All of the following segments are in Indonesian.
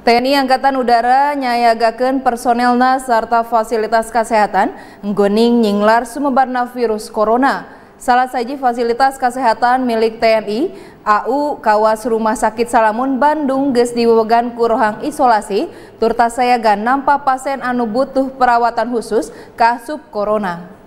TNI Angkatan Udara nyayagakan personelna serta fasilitas kesehatan nggoning nyinglar sumebarna virus corona. Salah saji fasilitas kesehatan milik TNI, AU Kawas Rumah Sakit Salamun Bandung geus diwewegan kurohang isolasi, turta sayagan nampak pasien anu butuh perawatan khusus kasup corona.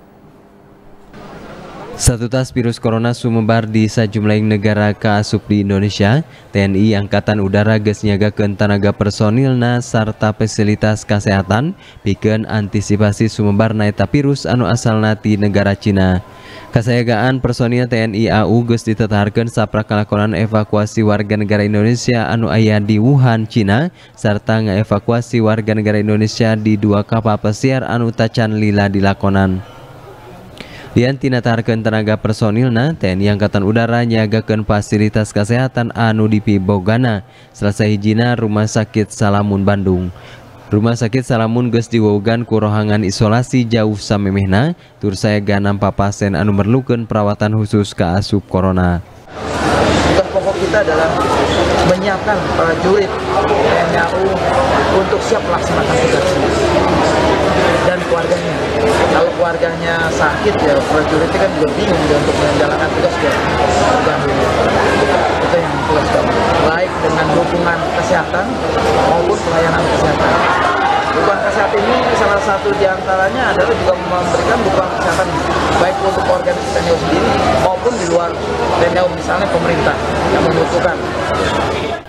Satu tas virus corona sumebar di sejumlah negara keasup di Indonesia, TNI Angkatan Udara geus nyagakeun tenaga personilna sarta fasilitas kesehatan pikeun antisipasi sumebar naeta virus anu asalna ti negara Cina. Kasayagaan personil TNI AU geus ditetarkeun saprak kalakonan evakuasi warga negara Indonesia anu aya di Wuhan, Cina, serta ngaevakuasi warga negara Indonesia di dua kapal pesiar anu tacan lila dilakonan. Lian tinatarkeun tenaga personilna TNI Angkatan Udara nyagakeun fasilitas kesehatan anu dipibogana selesai hijina Rumah Sakit Salamun Bandung. Rumah Sakit Salamun geus diwogan ku rohangan isolasi jauh samemehna tur saya ganam pasien anu merlukeun perawatan khusus ke asup corona. Tugas pokok kita adalah menyiapkan prajurit TNI untuk siap melaksanakan tugas keluarganya sakit ya prajuritnya kan juga bingung dia untuk menjalankan tugas ya itu yang tugas baik dengan dukungan kesehatan maupun pelayanan kesehatan. Dukungan kesehatan ini salah satu di antaranya adalah juga memberikan dukungan kesehatan baik untuk organisasi TNI sendiri maupun di luar TNI misalnya pemerintah yang membutuhkan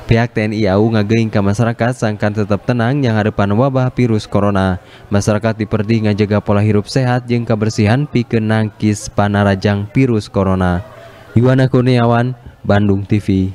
Pihak TNI AU ngageing ke masyarakat sangkan tetap tenang yang hadapan wabah virus corona. Masyarakat diperdi ngajaga pola hidup sehat jeung kebersihan pikeun nangkis panarajang virus corona. Iwana Kurniawan, Bandung TV.